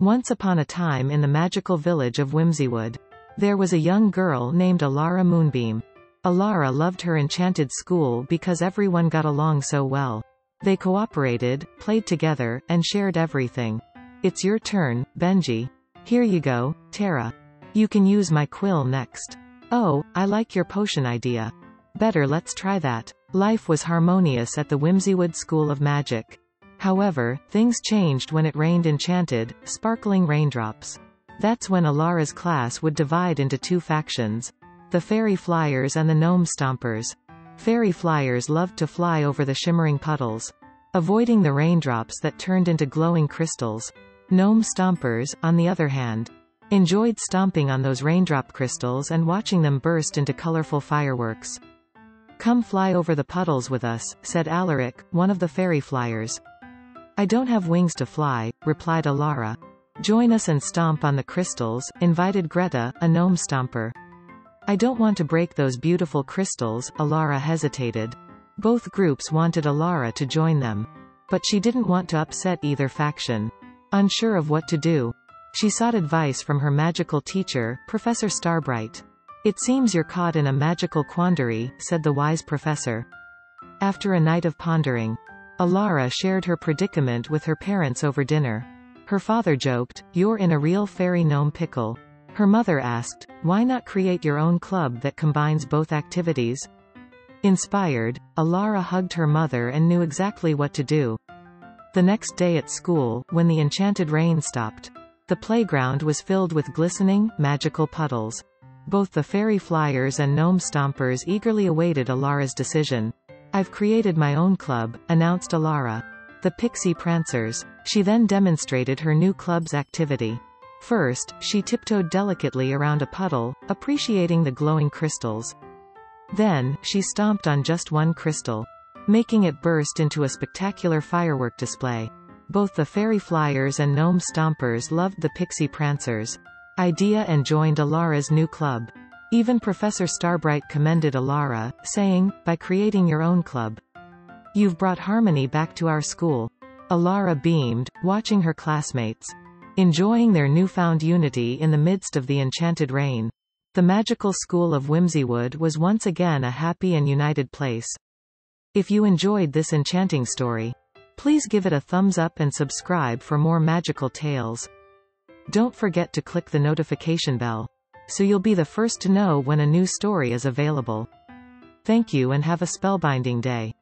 Once upon a time in the magical village of Whimsywood. There was a young girl named Elara Moonbeam. Elara loved her enchanted school because everyone got along so well. They cooperated, played together, and shared everything. It's your turn, Benji. Here you go, Tara. You can use my quill next. Oh, I like your potion idea. Better let's try that. Life was harmonious at the Whimsywood School of Magic. However, things changed when it rained enchanted, sparkling raindrops. That's when Elara's class would divide into two factions. The Fairy Flyers and the Gnome Stompers. Fairy Flyers loved to fly over the shimmering puddles, avoiding the raindrops that turned into glowing crystals. Gnome Stompers, on the other hand, enjoyed stomping on those raindrop crystals and watching them burst into colorful fireworks. Come fly over the puddles with us, said Alaric, one of the fairy flyers. I don't have wings to fly, replied Elara. Join us and stomp on the crystals, invited Greta, a gnome stomper. I don't want to break those beautiful crystals, Elara hesitated. Both groups wanted Elara to join them. But she didn't want to upset either faction. Unsure of what to do. She sought advice from her magical teacher, Professor Starbright. It seems you're caught in a magical quandary, said the wise professor. After a night of pondering, Elara shared her predicament with her parents over dinner. Her father joked, you're in a real fairy gnome pickle. Her mother asked, why not create your own club that combines both activities? Inspired, Elara hugged her mother and knew exactly what to do. The next day at school, when the enchanted rain stopped, the playground was filled with glistening, magical puddles. Both the fairy flyers and gnome stompers eagerly awaited Elara's decision. I've created my own club, announced Elara. The Pixie Prancers. She then demonstrated her new club's activity. First, she tiptoed delicately around a puddle, appreciating the glowing crystals. Then, she stomped on just one crystal, making it burst into a spectacular firework display. Both the fairy flyers and gnome stompers loved the Pixie Prancers idea and joined Elara's new club. Even Professor Starbright commended Elara, saying, by creating your own club. You've brought harmony back to our school. Elara beamed, watching her classmates. Enjoying their newfound unity in the midst of the enchanted rain. The magical school of Whimsywood was once again a happy and united place. If you enjoyed this enchanting story, please give it a thumbs up and subscribe for more magical tales. Don't forget to click the notification bell, so you'll be the first to know when a new story is available. Thank you and have a spellbinding day.